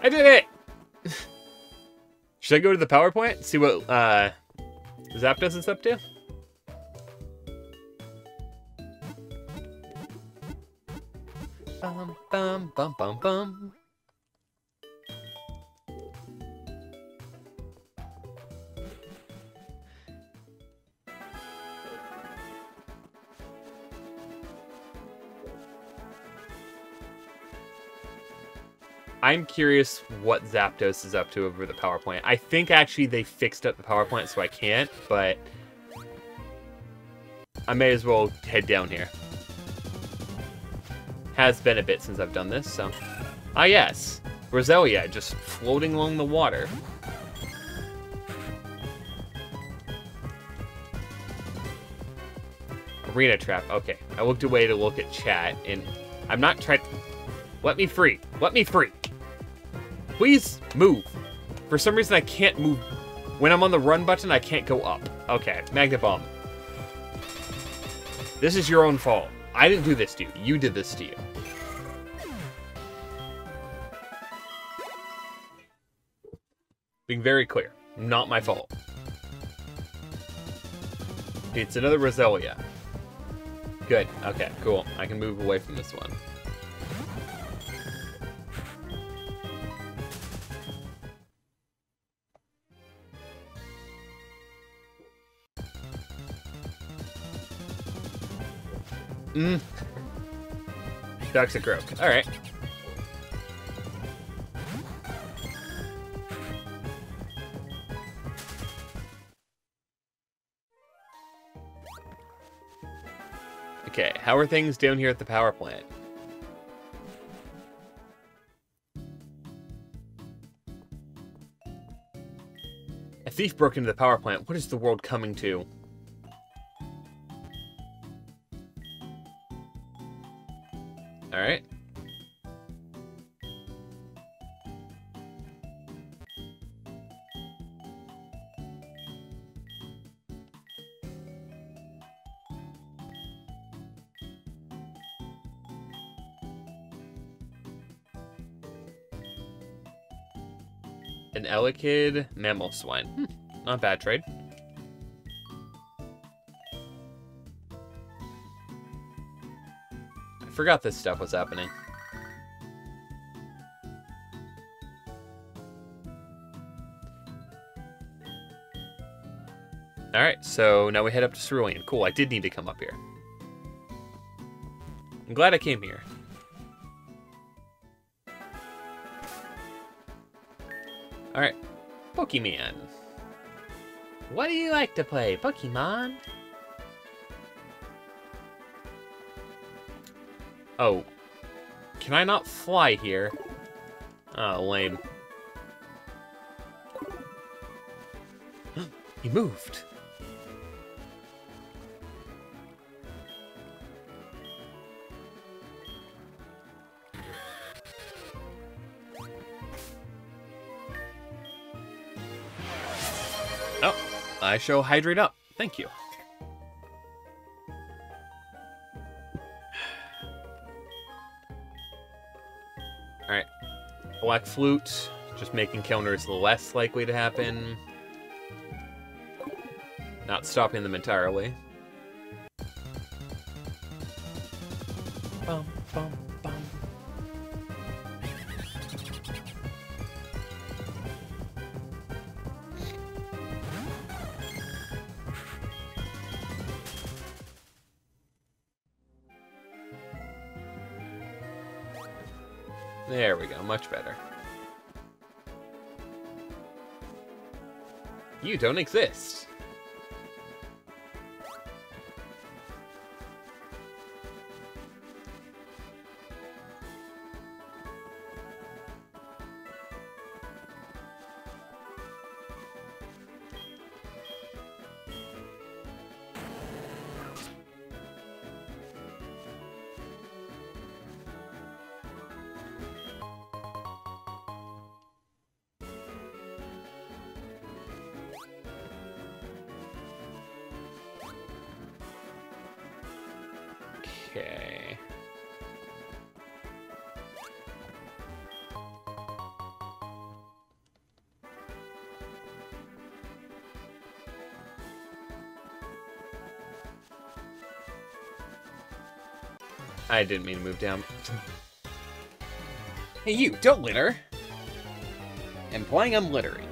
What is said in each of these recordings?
I did it! Should I go to the PowerPoint? See what uh, Zapdos is up to? Bum, bum, bum, bum, bum. I'm curious what Zapdos is up to over the PowerPoint. I think actually they fixed up the PowerPoint so I can't, but I may as well head down here. Has been a bit since I've done this, so... Ah yes, Roselia just floating along the water. Arena trap, okay. I looked away to look at chat, and I'm not trying... To LET me free. Let me free. Please move. For some reason, I can't move. When I'm on the run button, I can't go up. Okay, Magnet Bomb. This is your own fault. I didn't do this to you. You did this to you. Being very clear. Not my fault. It's another Roselia. Good. Okay, cool. I can move away from this one. Mm. Toxicroak. Alright. Okay, how are things down here at the power plant? A thief broke into the power plant. What is the world coming to? Elekid Mamoswine. Hmm, not a bad trade. I forgot this stuff was happening. Alright, so now we head up to Cerulean. Cool, I did need to come up here. I'm glad I came here. Pokemon. What do you like to play, Pokemon? Oh. Can I not fly here? Oh, lame. he moved. I show hydrate up. Thank you. Alright. Black Flute, just making counters less likely to happen. Not stopping them entirely. Bum, bum, don't exist. I didn't mean to move down. hey, you, don't litter! Implying I'm littering.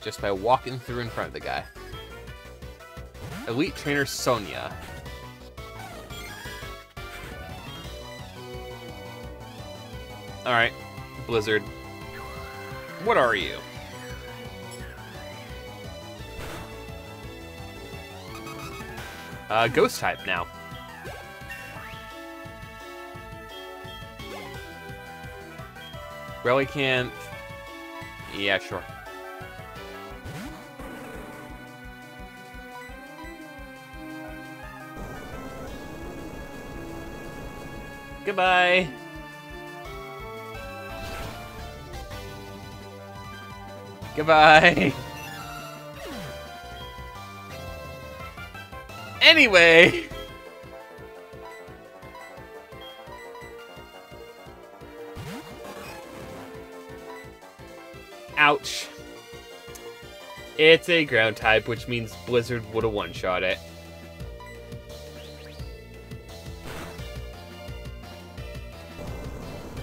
Just by walking through in front of the guy. Elite Trainer Sonia. Alright, Blizzard. What are you? Uh, ghost type now. Relicanth. Yeah, sure. Goodbye. Goodbye. Anyway. It's a ground type, which means Blizzard would have one-shot it.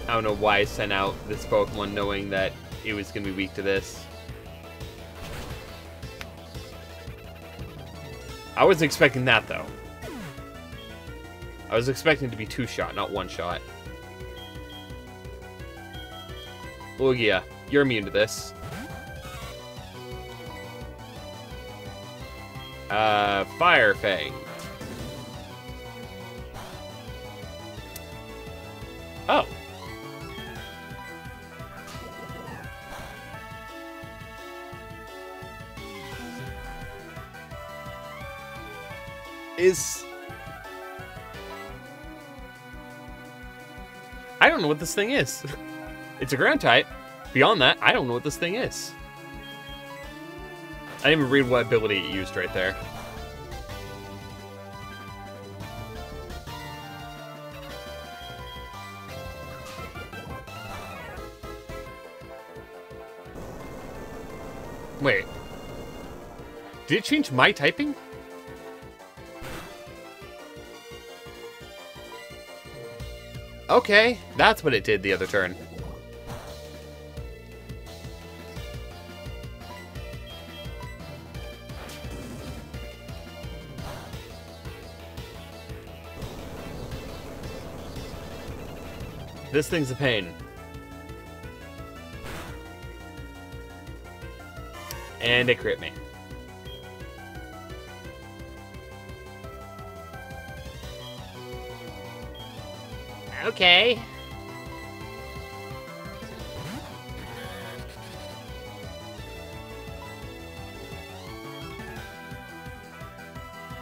I don't know why I sent out this Pokemon knowing that it was going to be weak to this. I wasn't expecting that, though. I was expecting to be two-shot, not one-shot. Lugia, you're immune to this. Uh, Fire Fang. Oh. Is... I don't know what this thing is. it's a ground type. Beyond that, I don't know what this thing is. I didn't even read what ability it used right there. Wait. Did it change my typing? Okay, that's what it did the other turn. This thing's a pain. And it crit me. Okay.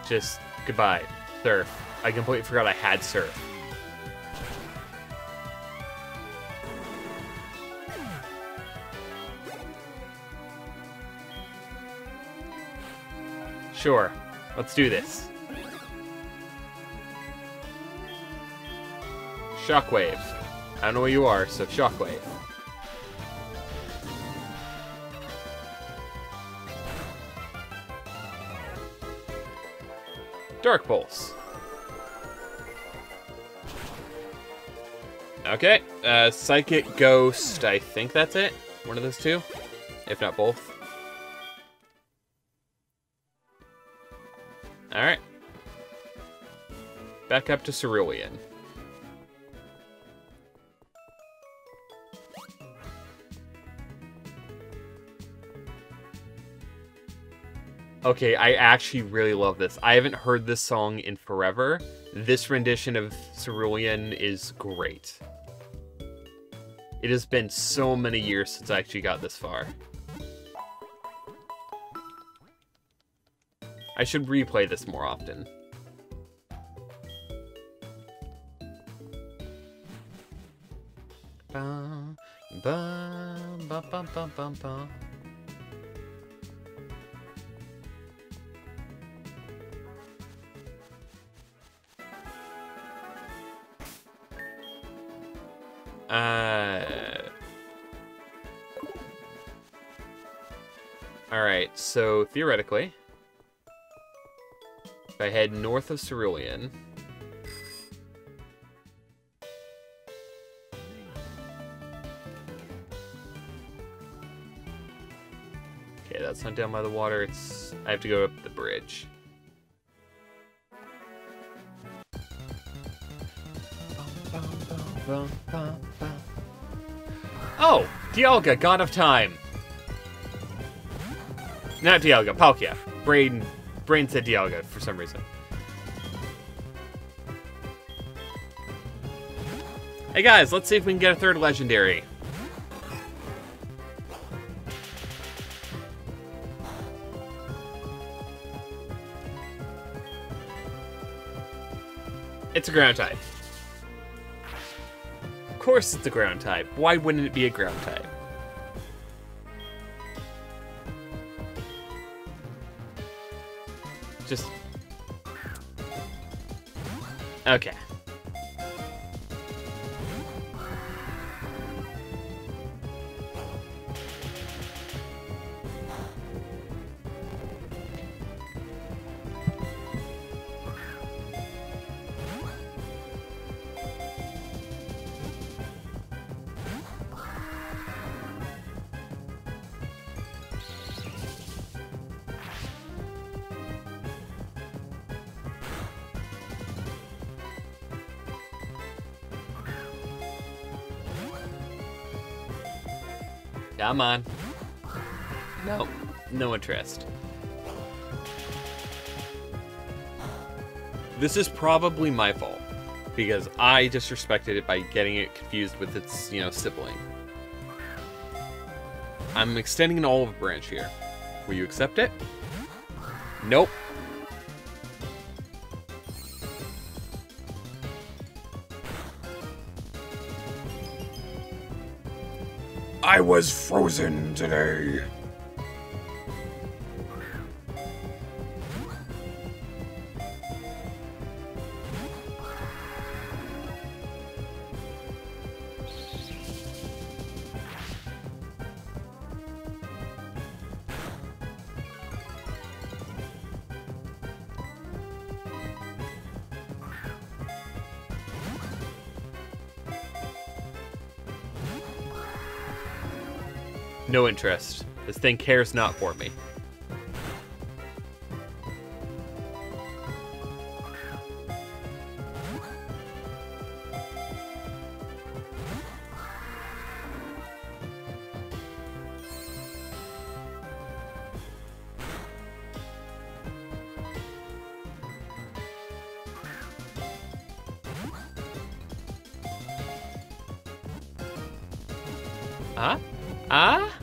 Just goodbye. Surf. I completely forgot I had surf. Sure. Let's do this. Shockwave. I don't know where you are, so Shockwave. Dark Pulse. Okay, uh, Psychic Ghost, I think that's it. One of those two, if not both. Back up to Cerulean. Okay, I actually really love this. I haven't heard this song in forever. This rendition of Cerulean is great. It has been so many years since I actually got this far. I should replay this more often. Ba, ba, ba. Uh... Alright, so theoretically, if I head north of Cerulean, that's not down by the water. It's I have to go up the bridge. Oh, Dialga, God of Time. Not Dialga, Palkia. Brain, Brain said Dialga for some reason. Hey guys, let's see if we can get a third legendary. A ground type. Of course it's a ground type. Why wouldn't it be a ground type? Just... Okay. Come on. No, no interest. This is probably my fault because I disrespected it by getting it confused with its, you know, sibling. I'm extending an olive branch here. Will you accept it? Nope. I was frozen today. Interest. This thing cares not for me. Huh? Huh?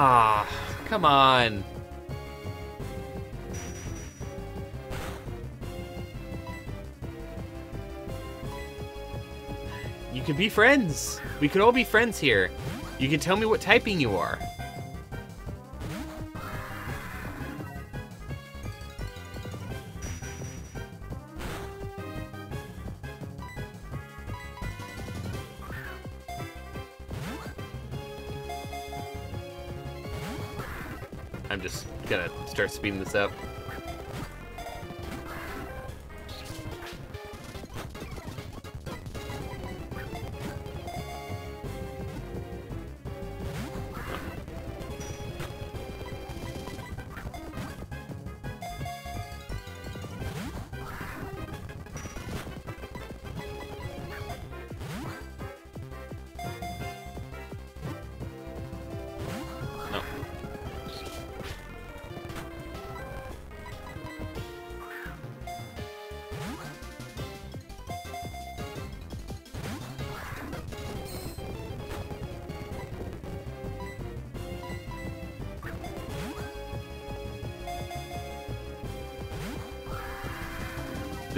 Ah, come on. You can be friends. We could all be friends here. You can tell me what typing you are. Speeding this up.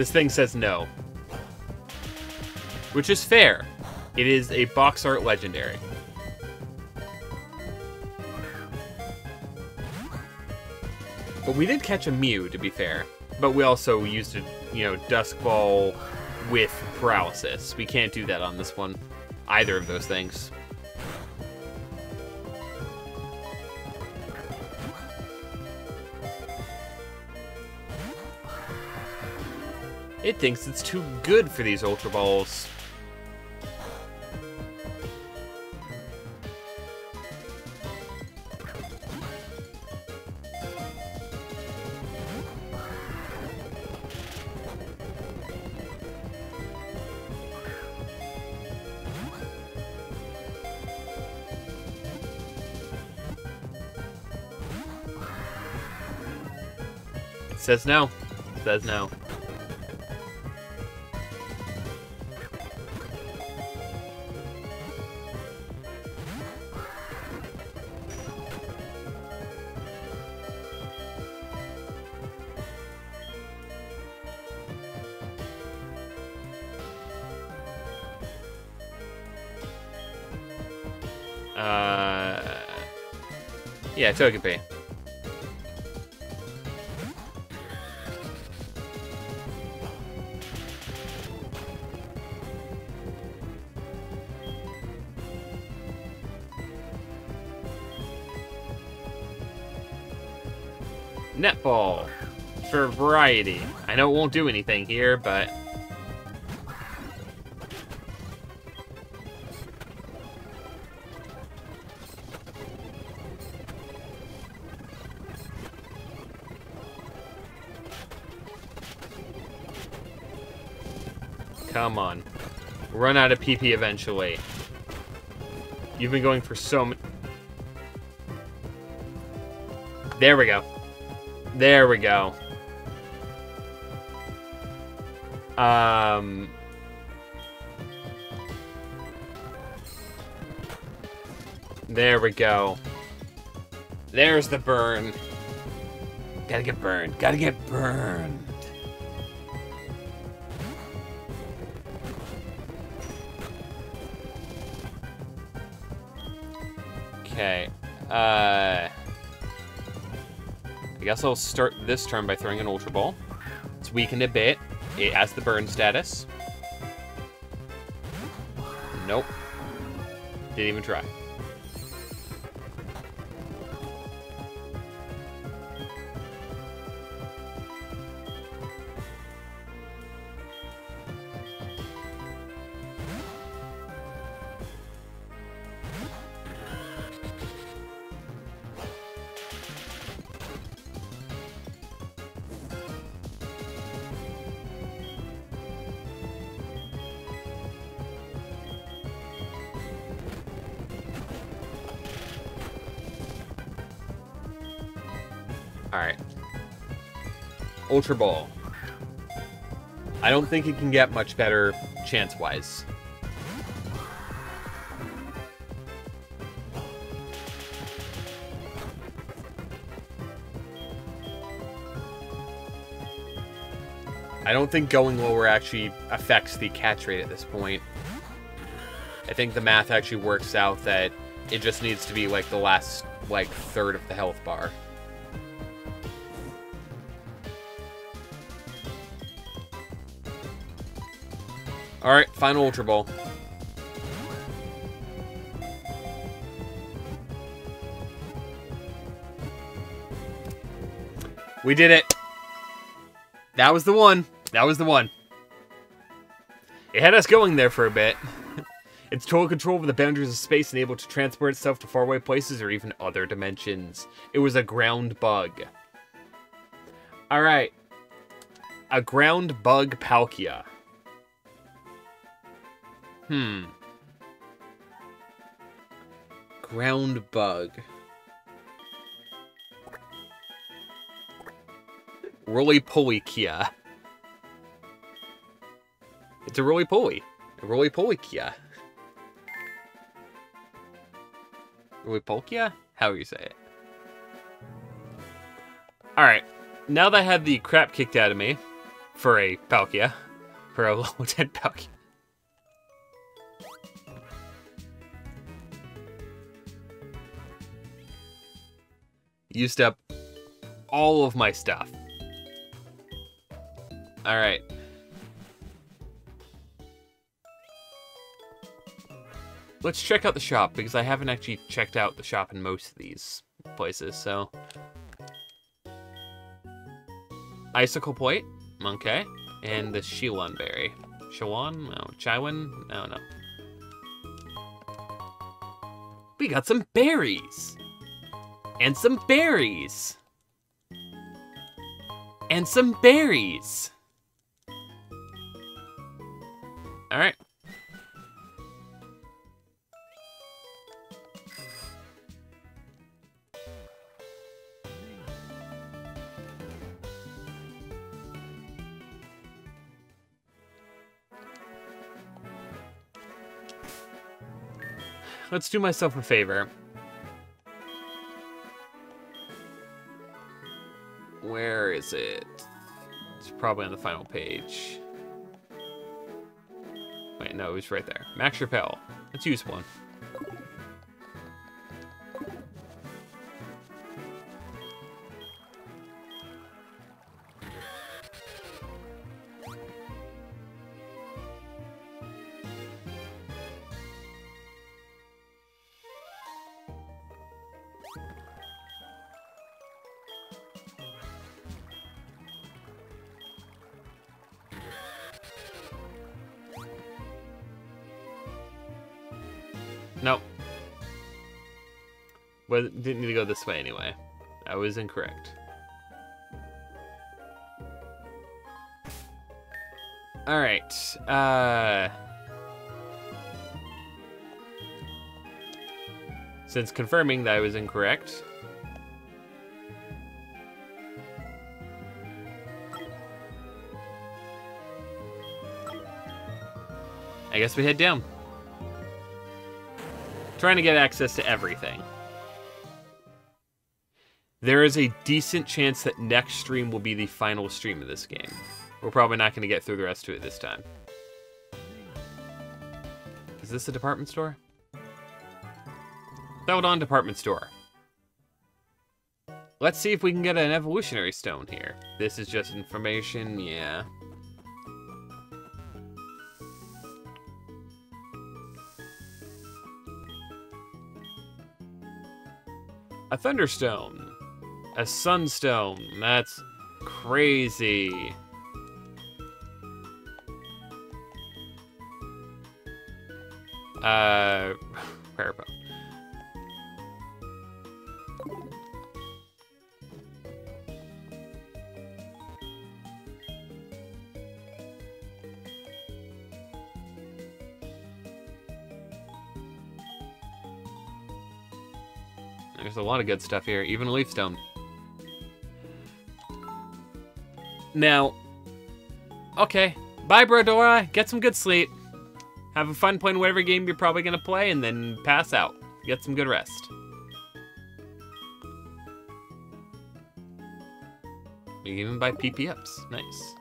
This thing says no. Which is fair. It is a box art legendary. But we did catch a Mew, to be fair. But we also used a, you know, Dusk Ball with paralysis. We can't do that on this one. Either of those things. It thinks it's too good for these Ultra Balls. It says no. It says no. Togepi. Netball for variety. I know it won't do anything here, but Run out of PP eventually. You've been going for so many... There we go. There we go. Um... There we go. There's the burn. Gotta get burned. Gotta get burned. Uh... I guess I'll start this turn by throwing an Ultra Ball. It's weakened a bit. It has the burn status. Nope. Didn't even try. Ultra Ball. I don't think it can get much better chance-wise. I don't think going lower actually affects the catch rate at this point. I think the math actually works out that it just needs to be like the last like third of the health bar. Alright, final Ultra Ball. We did it. That was the one. That was the one. It had us going there for a bit. It's total control over the boundaries of space and able to transport itself to faraway places or even other dimensions. It was a ground bug. Alright. A ground bug Palkia. Hmm. Ground bug. Roly Poly Kia. It's a Roly Poly. A Roly Poly Kia. Roly Polkia? How you say it. Alright. Now that I had the crap kicked out of me for a Palkia, for a level 10 Palkia, used up all of my stuff. Alright. Let's check out the shop, because I haven't actually checked out the shop in most of these places, so... Icicle Plate, okay. And the Shilon Berry. Shilon? No. Chaiwan? No, no. We got some berries! And some berries. And some berries. All right. Let's do myself a favor. It? It's probably on the final page. Wait, no, it was right there. Max Repel. Let's use one. I was incorrect. Alright, uh... Since confirming that I was incorrect... I guess we head down. Trying to get access to everything. There is a decent chance that next stream will be the final stream of this game. We're probably not going to get through the rest of it this time. Is this a department store? Celadon department store. Let's see if we can get an evolutionary stone here. This is just information, yeah. A Thunderstone. A Sunstone. That's crazy. Uh, Parabo. There's a lot of good stuff here, even a leaf stone. Now, okay, bye, Brodora. Get some good sleep. Have a fun playing whatever game you're probably gonna play, and then pass out. Get some good rest. You even buy PP ups. Nice.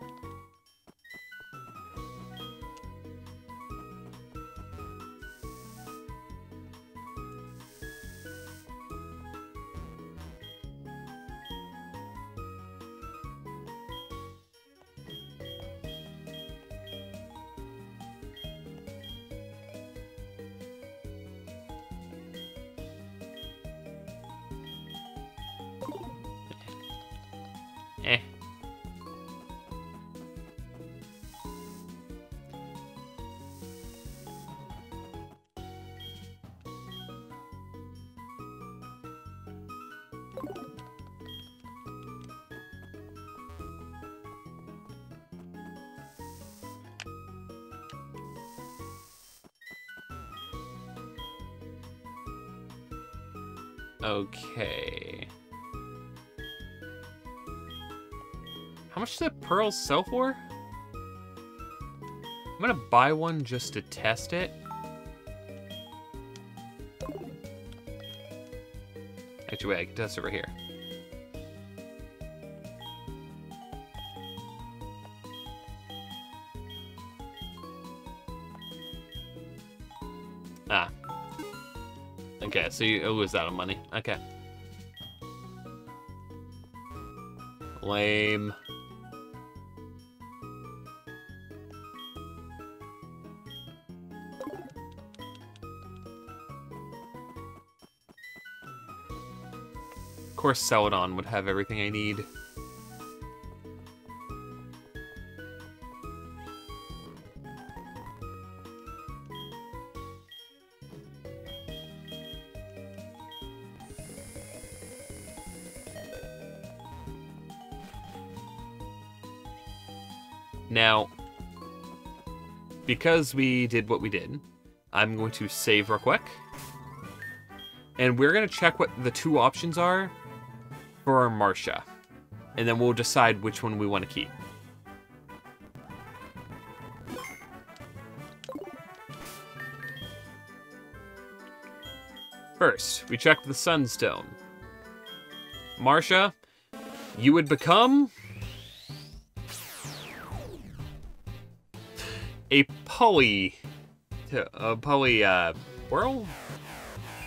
Okay. How much did pearl sell for? I'm gonna buy one just to test it. Actually, wait, I can test it over here. So you lose out on money. Okay. Lame. Of course, Celadon would have everything I need. Because we did what we did, I'm going to save real quick. And we're going to check what the two options are for our Marcia. And then we'll decide which one we want to keep. First, we check the Sunstone. Marcia, you would become poly, a poly, uh, whirl,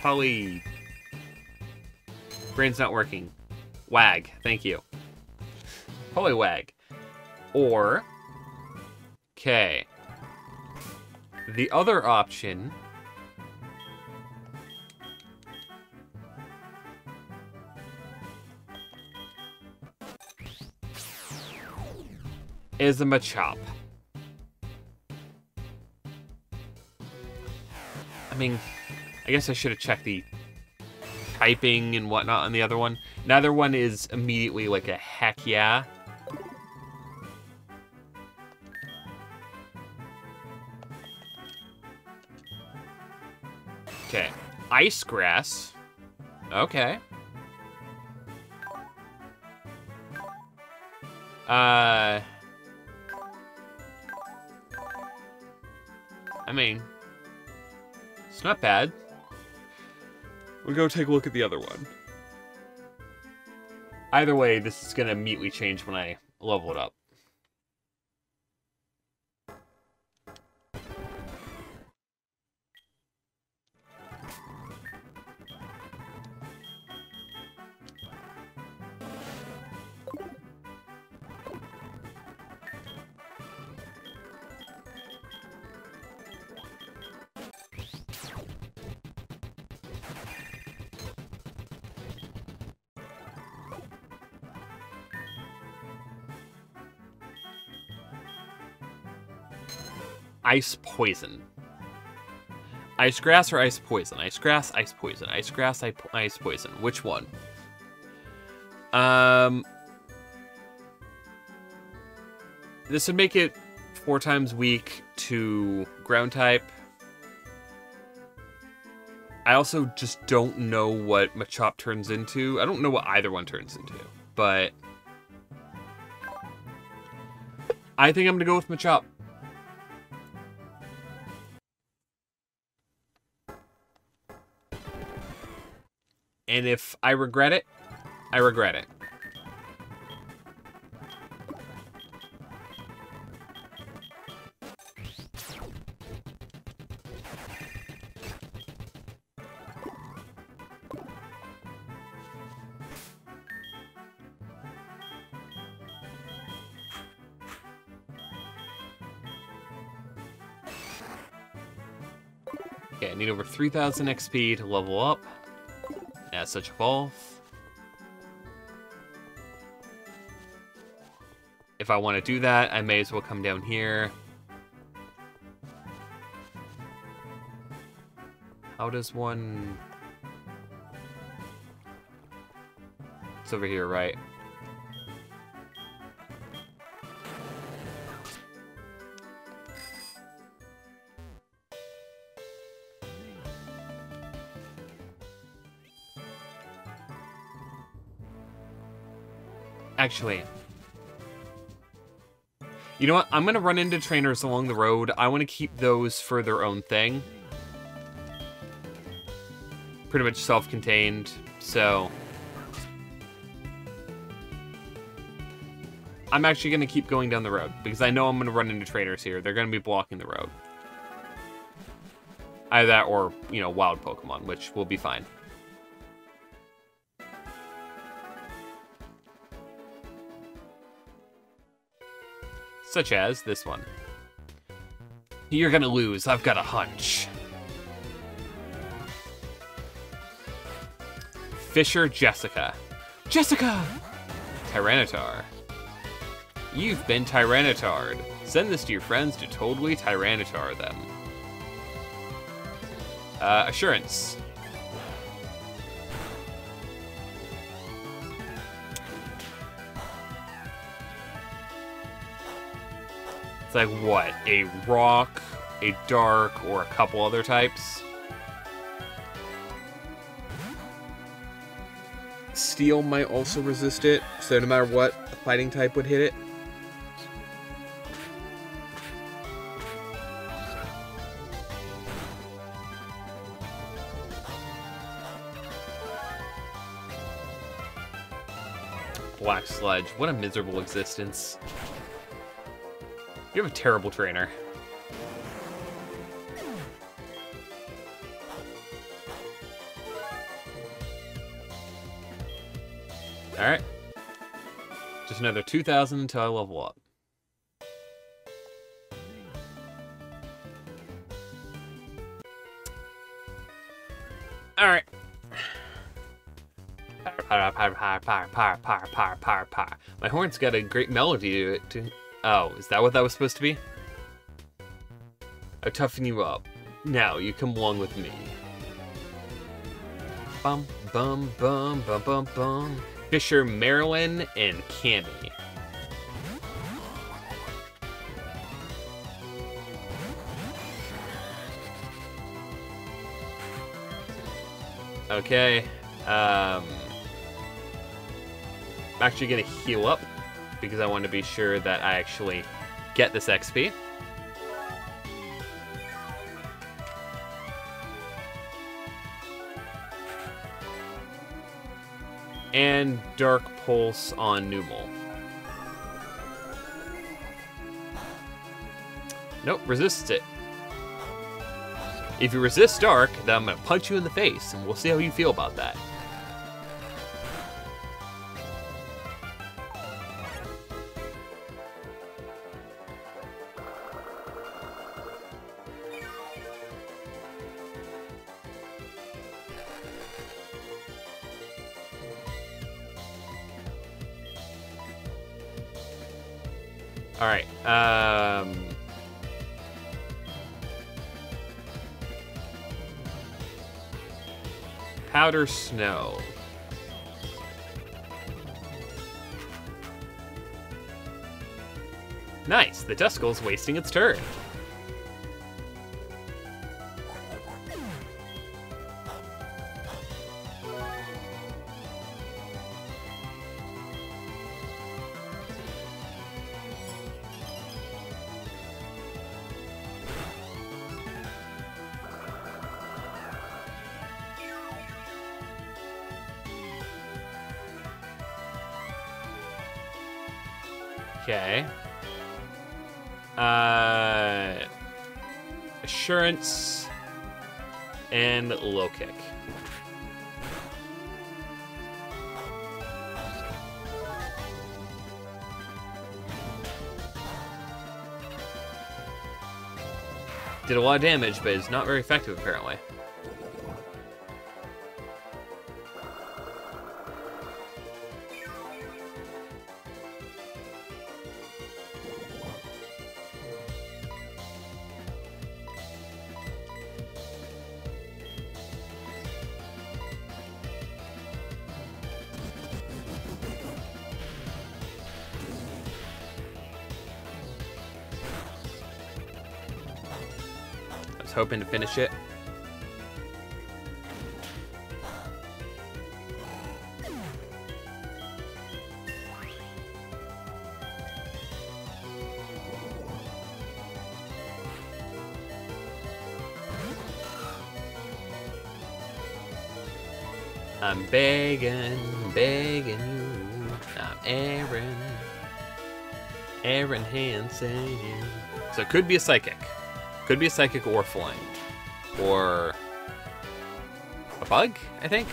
poly. Brain's not working. Wag, thank you. Poliwag. Or, okay. The other option is a Machop. I mean, I guess I should have checked the typing and whatnot on the other one. Neither one is immediately like a heck yeah. Okay. Ice grass. Okay. Uh... I mean, it's not bad. We'll go take a look at the other one. Either way, this is going to immediately change when I level it up. Ice poison. Ice grass or ice poison? Ice grass, ice poison. Ice grass, ice poison. Which one? Um, this would make it four times weak to ground type. I also just don't know what Machop turns into. I don't know what either one turns into, but I think I'm gonna go with Machop. And if I regret it, I regret it. Okay, I need over 3,000 XP to level up as such evolve. If I want to do that, I may as well come down here. How does one... It's over here, right? Actually, you know what? I'm going to run into trainers along the road. I want to keep those for their own thing. Pretty much self-contained, so... I'm actually going to keep going down the road, because I know I'm going to run into trainers here. They're going to be blocking the road. Either that or, you know, wild Pokemon, which will be fine. Such as this one. You're gonna lose, I've got a hunch. Fisher Jessica. Jessica! Tyranitar. You've been Tyranitar'd. Send this to your friends to totally Tyranitar them. Uh, assurance. It's like what? A rock, a dark, or a couple other types? Steel might also resist it, so no matter what, a fighting type would hit it. Black Sludge, what a miserable existence. You have a terrible trainer. Alright. Just another 2,000 until I level up. Alright. My horn's got a great melody to it, too. Oh, is that what that was supposed to be? I toughen you up. Now you come along with me. Bum, bum, bum, bum, bum, bum. Fisher, Marilyn, and Cammy. Okay. Um, I'm actually going to heal up because I want to be sure that I actually get this XP. And Dark Pulse on Numel. Nope, resists it. If you resist Dark, then I'm gonna punch you in the face, and we'll see how you feel about that. Powder snow. Nice. The Duskull's wasting its turn. Assurance and low kick. Did a lot of damage, but it's not very effective apparently. Hoping to finish it. I'm begging, begging you. I'm Aaron. Aaron Hansen. So it could be a psychic. Could be a psychic or flying. Or a bug, I think.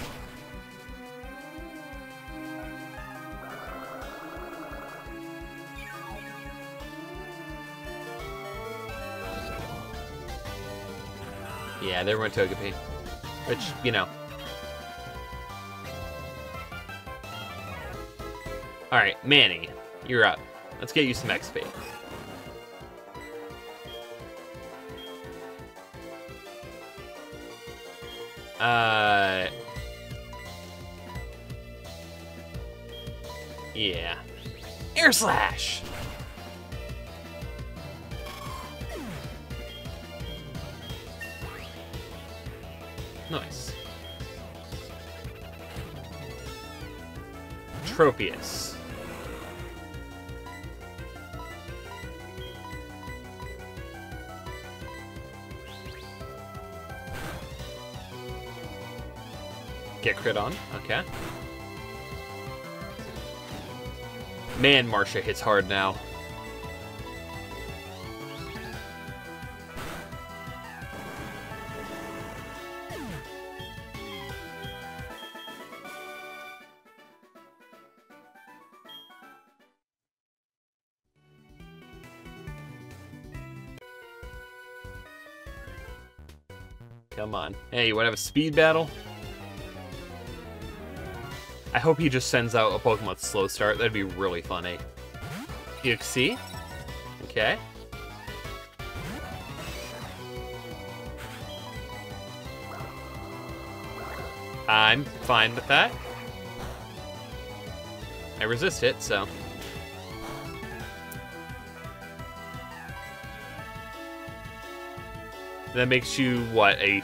Yeah, they went Togepi. Which, you know. Alright, Manny, you're up. Let's get you some XP. Yeah. Air slash! Nice. Tropius. Get crit on, okay. Man, Marcia hits hard now. Come on. Hey, you want to have a speed battle? I hope he just sends out a Pokemon Slow Start. That'd be really funny. EXC? Okay. I'm fine with that. I resist it, so... That makes you, what, a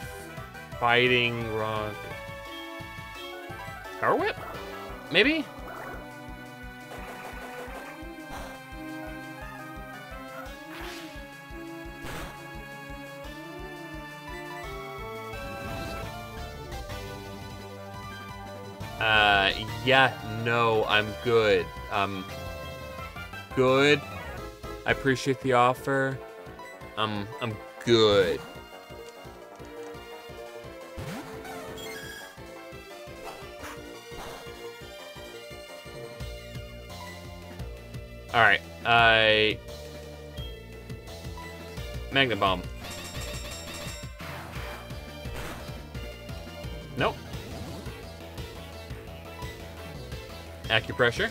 fighting rock... Power Whip? Maybe? Uh, yeah, no, I'm good. Um, good. I appreciate the offer. Um, I'm good. Alright, I... Magnet Bomb. Nope. Acupressure.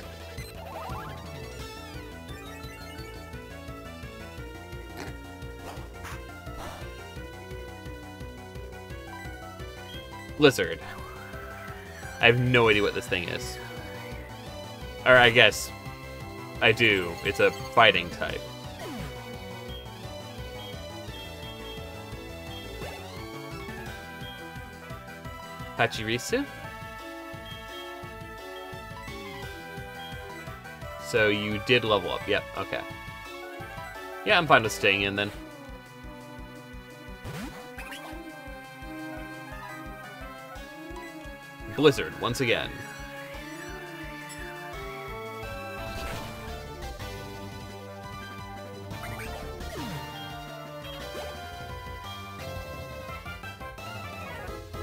Blizzard. I have no idea what this thing is. Or I guess I do. It's a fighting type. Pachirisu? So you did level up. Yep, okay. Yeah, I'm fine with staying in then. Blizzard, once again.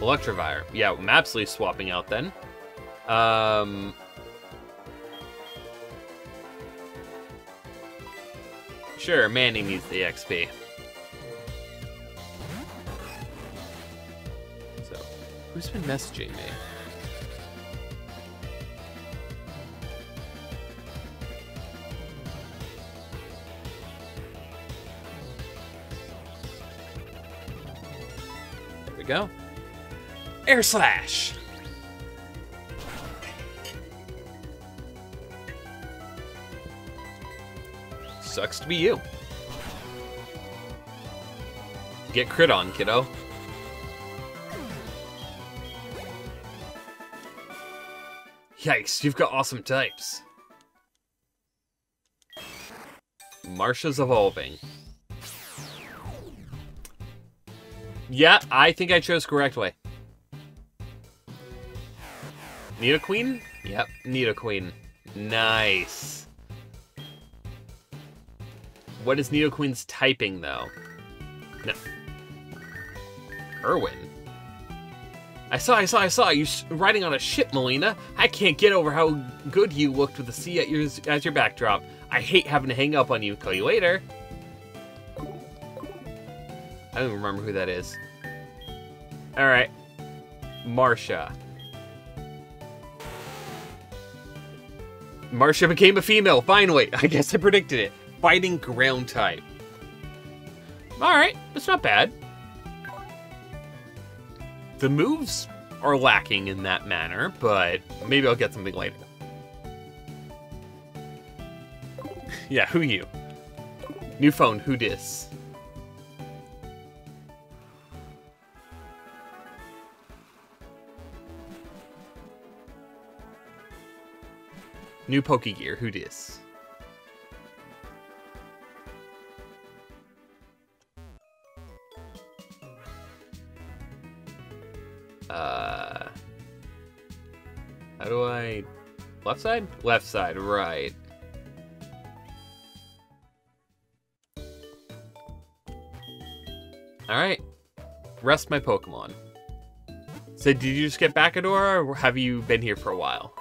Electivire. Yeah, Mapsley swapping out then. Um... Sure, Manny needs the XP. So, who's been messaging me? There we go. Air Slash! Sucks to be you. Get crit on, kiddo. Yikes, you've got awesome types. Marcia's evolving. Yeah, I think I chose correctly. Nidoqueen? Yep, need a queen. Nice. What is Nidoqueen's typing, though? No. Irwin? I saw, I saw, I saw you riding on a ship, Melina. I can't get over how good you looked with the sea at your, as your backdrop. I hate having to hang up on you. Call you later. I don't even remember who that is. Alright. Marcia. Marcia became a female, finally. I guess I predicted it. Fighting ground type. Alright, that's not bad. The moves are lacking in that manner, but maybe I'll get something later. yeah, who you? New phone, who dis? New Pokegear, who dis? Uh, how do I, left side? Left side, right. All right, rest my Pokemon. So did you just get back, Adora, or have you been here for a while?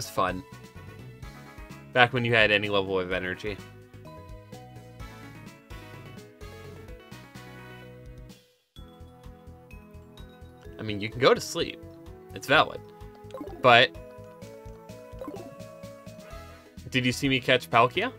Was fun. Back when you had any level of energy. I mean, you can go to sleep. It's valid. But... Did you see me catch Palkia?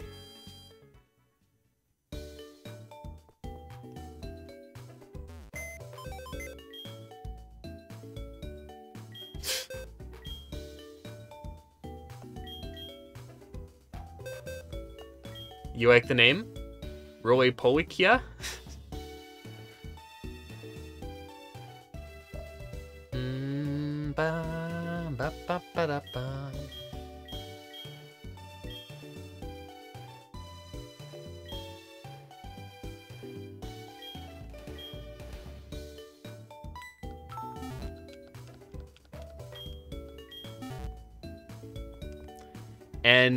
Like the name? Roly Polikia?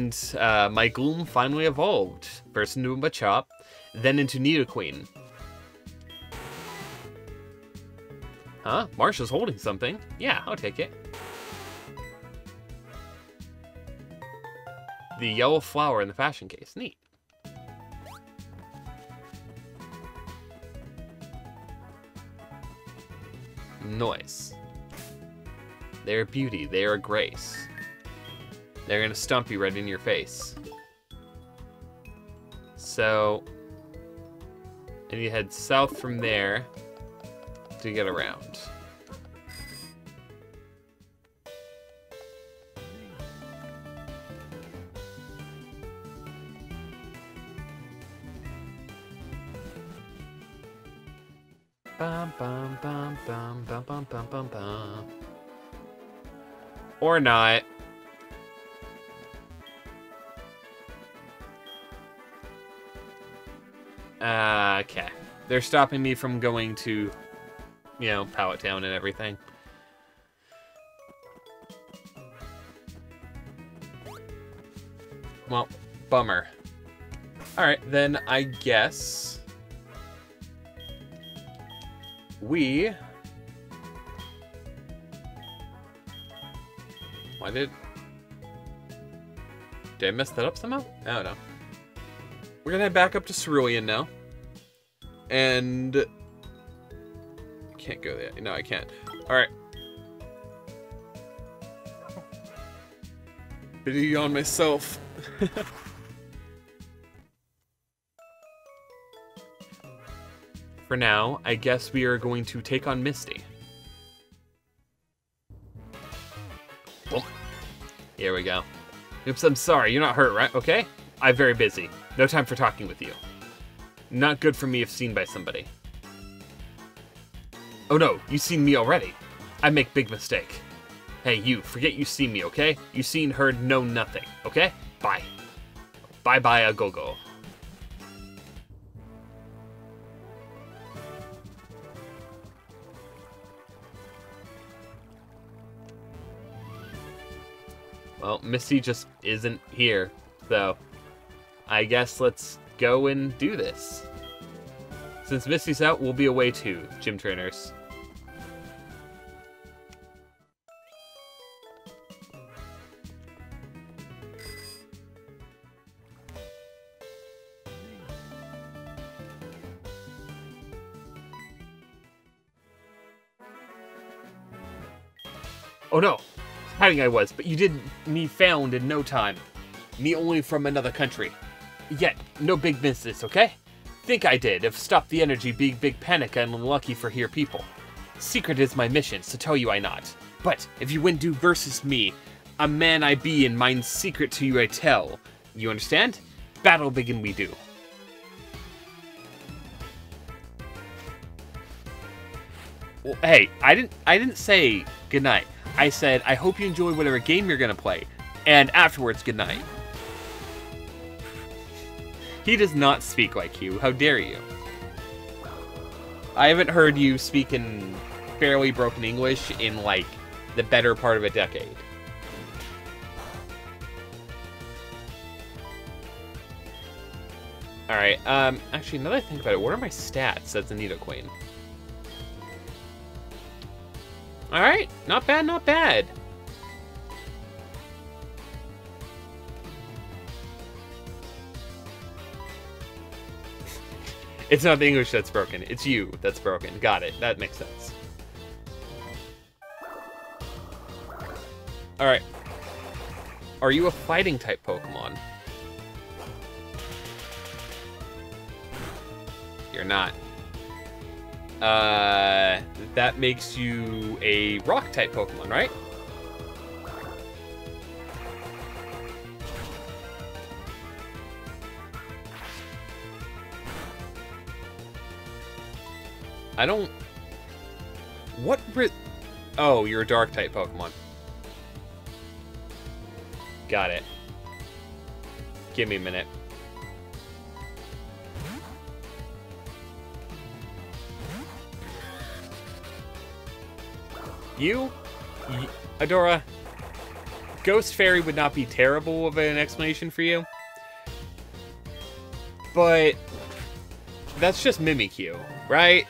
And uh, my Gloom finally evolved. First into a Machop, then into Nidoqueen. Huh? Marcia's holding something. Yeah, I'll take it. The yellow flower in the fashion case. Neat. Noise. They're beauty, they are grace. They're gonna stump you right in your face. So, and you head south from there to get around. Bum, bum, bum, bum, bum, bum, bum, bum. Or not. Okay. They're stopping me from going to, you know, Pallet Town and everything. Well, bummer. Alright, then I guess... We... Why did... Did I mess that up somehow? Oh, I don't know. We're gonna head back up to Cerulean now. And... I Can't go there. No, I can't. Alright. Bit on myself. For now, I guess we are going to take on Misty. Oh. Here we go. Oops, I'm sorry. You're not hurt, right? Okay? I'm very busy. No time for talking with you. Not good for me if seen by somebody. Oh no, you seen me already. I make big mistake. Hey, you, forget you seen me, okay? You seen, heard, know nothing, okay? Bye. Bye-bye, a go-go. Well, Misty just isn't here, so I guess let's go and do this. Since Misty's out, we'll be away too, gym trainers. Oh no! Hiding I was, but you did me found in no time. Me only from another country. Yet, no big business, okay? Think I did, if stop the energy big big panic and unlucky for here people. Secret is my mission, so tell you I not. But, if you win do versus me, a man I be and mine secret to you I tell. You understand? Battle begin we do. Well, hey, I didn't I didn't say goodnight. I said, I hope you enjoy whatever game you're gonna play. And afterwards, good night. He does not speak like you. How dare you? I haven't heard you speak in fairly broken English in like the better part of a decade. Alright, um, actually, I think about it, what are my stats as a Nidoqueen? Alright, not bad, not bad. It's not the English that's broken, it's you that's broken. Got it, that makes sense. Alright. Are you a fighting type Pokemon? You're not. Uh, that makes you a rock type Pokemon, right? I don't... What... Oh, you're a dark type Pokemon. Got it. Give me a minute. You, Adora, Ghost Fairy would not be terrible of an explanation for you. But that's just Mimikyu, right?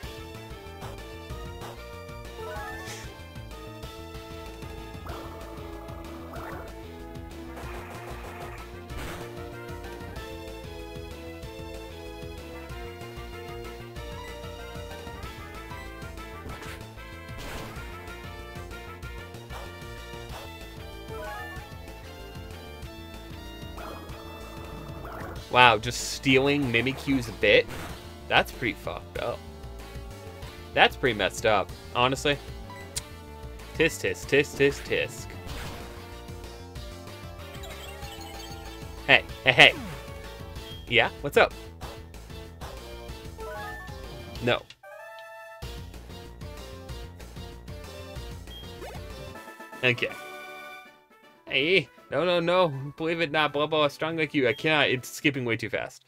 Just stealing Mimikyu's a bit? That's pretty fucked up. That's pretty messed up, honestly. Tisk tisk tisk tisk tisk. Hey, hey, hey. Yeah, what's up? No. Okay. Hey, no, no, no. Believe it not. Blah, blah, strong like you. I cannot. It's skipping way too fast.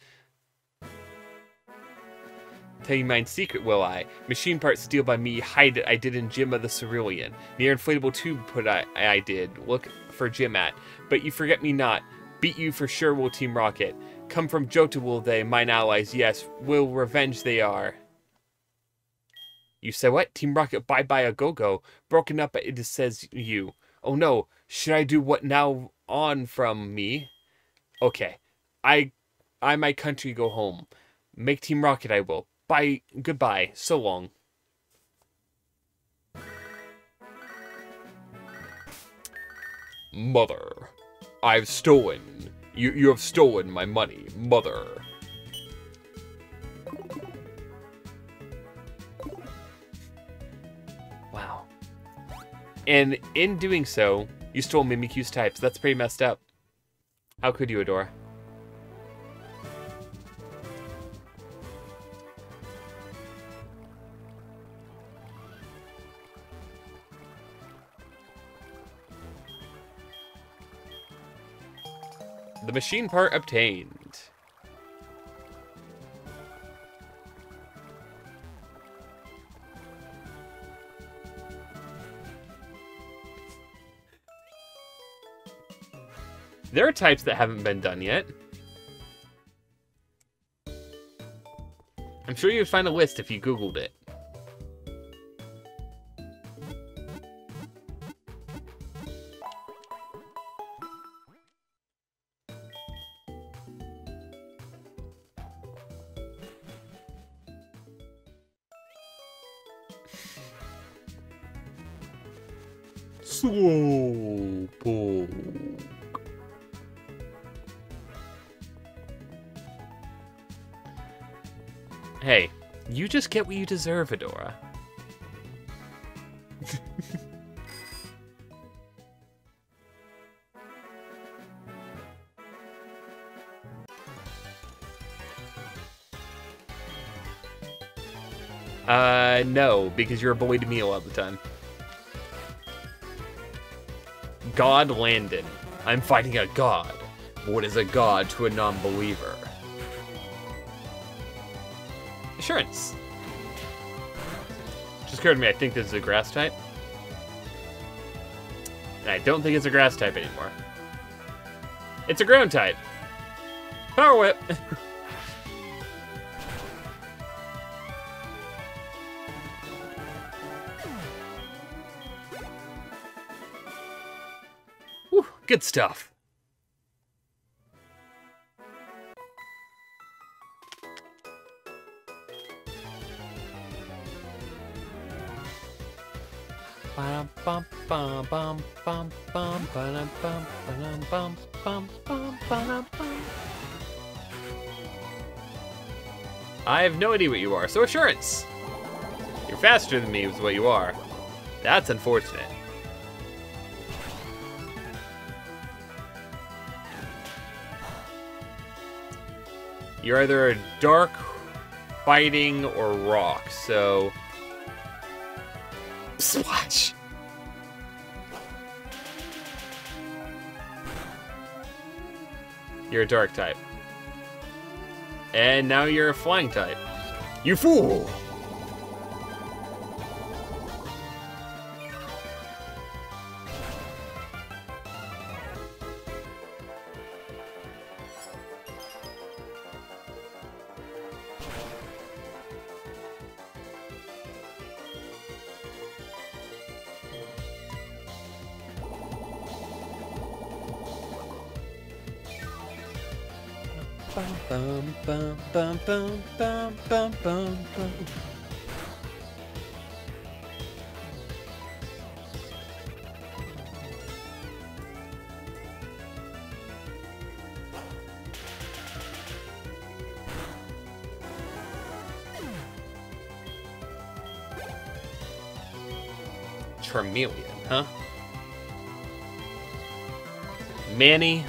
Tell you mine secret, will I? Machine parts steal by me, hide it. I did in Gym of the Cerulean. Near inflatable tube put I, I did. Look for Gym at. But you forget me not. Beat you for sure will Team Rocket. Come from Johto will they, mine allies, yes. Will revenge they are. You say what? Team Rocket bye bye a go go. Broken up it says you. Oh no, should I do what now on from me? Okay. I I my country go home. Make Team Rocket I will. Bye goodbye. So long. Mother. I've stolen. You you have stolen my money, mother. Wow. And in doing so, you stole Mimikyu's types. That's pretty messed up. How could you, Adora? The machine part obtained. There are types that haven't been done yet. I'm sure you'd find a list if you Googled it. Slowpoke. You just get what you deserve, Adora. uh, no, because you're a boy to me a lot of the time. God Landon. I'm fighting a god. What is a god to a non-believer? Occurred to me, I think this is a grass type. And I don't think it's a grass type anymore. It's a ground type. Power Whip! Good stuff. I have no idea what you are, so assurance! You're faster than me is what you are. That's unfortunate. You're either a dark, fighting, or rock, so... Splash! You're a dark type. And now you're a flying type. You fool!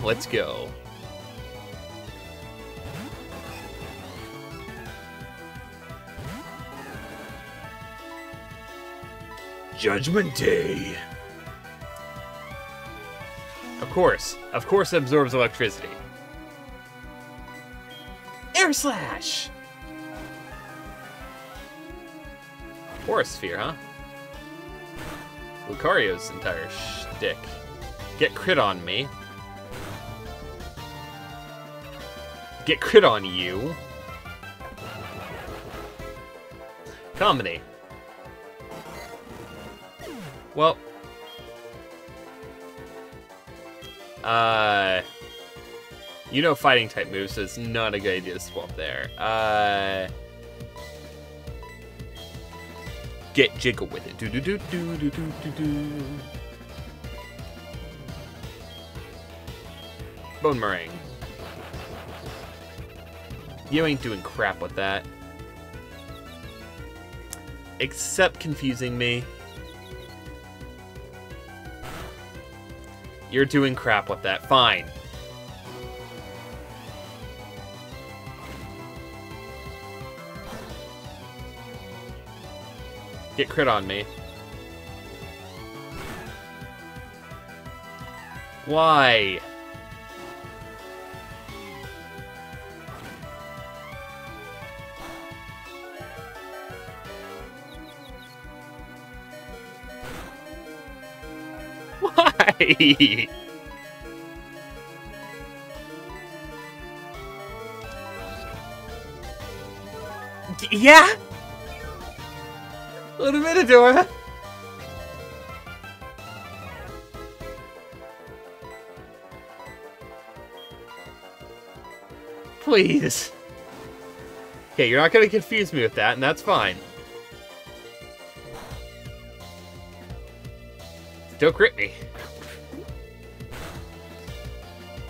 Let's go. Judgment Day. Of course. Of course it absorbs electricity. Air Slash! Aura Sphere, huh? Lucario's entire shtick. Get crit on me. Get crit on you. Comedy. Well. Uh. You know fighting type moves, so it's not a good idea to swap there. Uh. Get jiggle with it. Do do do do do do do do. Bonemerang. You ain't doing crap with that. Except confusing me. You're doing crap with that. Fine. Get crit on me. Why? Yeah? What a minute, Dora. Please. Okay, you're not gonna confuse me with that, and that's fine. Don't crit me.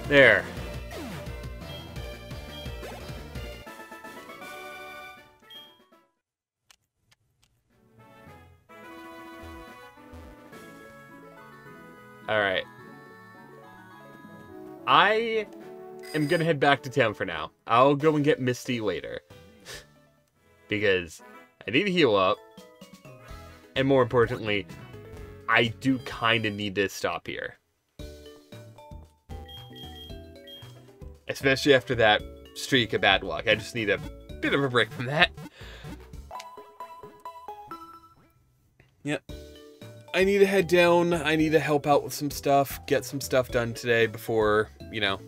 There. Alright. I am gonna head back to town for now. I'll go and get Misty later. because I need to heal up. And more importantly, I do kind of need to stop here. Especially after that streak of bad luck. I just need a bit of a break from that. Yep. I need to head down. I need to help out with some stuff, get some stuff done today before, you know,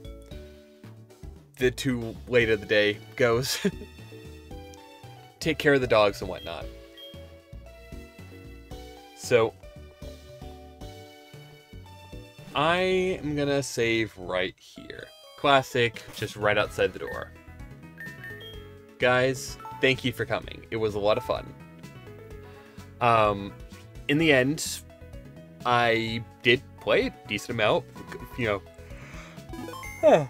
the too late of the day goes. Take care of the dogs and whatnot. So, I am gonna save right here. Classic, just right outside the door. Guys, thank you for coming. It was a lot of fun. Um, in the end, I did play a decent amount. You know,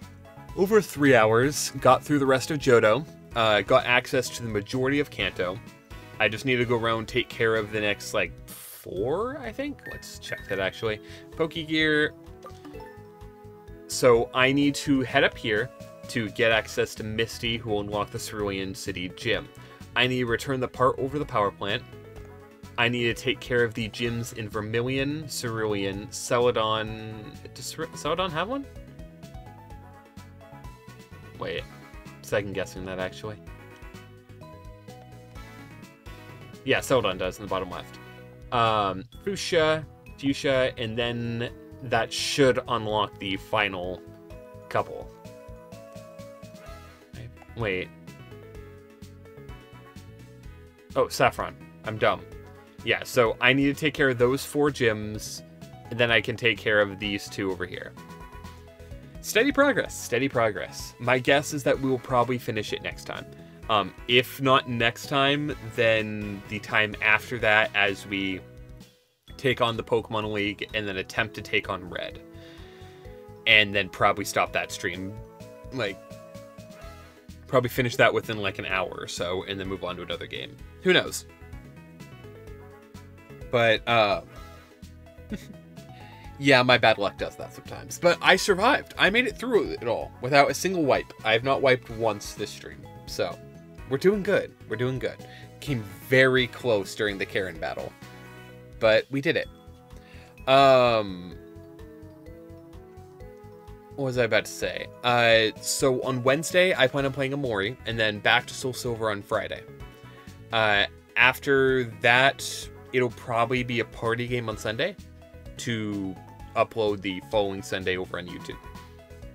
over three hours. Got through the rest of Johto. Uh, got access to the majority of Kanto. I just need to go around take care of the next like four, I think. Let's check that actually. Pokegear. So I need to head up here to get access to Misty, who will unlock the Cerulean City gym. I need to return the part over the power plant. I need to take care of the gyms in Vermilion, Cerulean, Celadon. Does Celadon have one? Wait, second guessing that actually. Yeah, Celadon does in the bottom left. Um, Fuchsia, Fuchsia, and then that should unlock the final couple. Wait. Oh, Saffron. I'm dumb. Yeah, so I need to take care of those four gyms, and then I can take care of these two over here. Steady progress, steady progress. My guess is that we will probably finish it next time. Um, if not next time, then the time after that as we take on the Pokemon League and then attempt to take on Red. And then probably stop that stream. Like, probably finish that within like an hour or so and then move on to another game. Who knows? But, uh, yeah, my bad luck does that sometimes. But I survived. I made it through it all without a single wipe. I have not wiped once this stream. So, we're doing good. We're doing good. Came very close during the Karen battle. But we did it. Um, what was I about to say? Uh, so on Wednesday, I plan on playing Omori, and then back to Soul Silver on Friday. Uh, after that, it'll probably be a party game on Sunday to upload the following Sunday over on YouTube.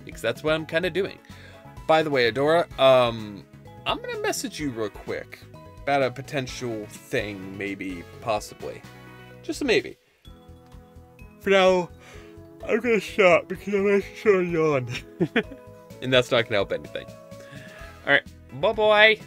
Because that's what I'm kind of doing. By the way, Adora, um, I'm gonna message you real quick about a potential thing, maybe, possibly. Just a maybe. For now, I'm gonna stop because I'm actually yawn. and that's not gonna help anything. Alright, bye bye.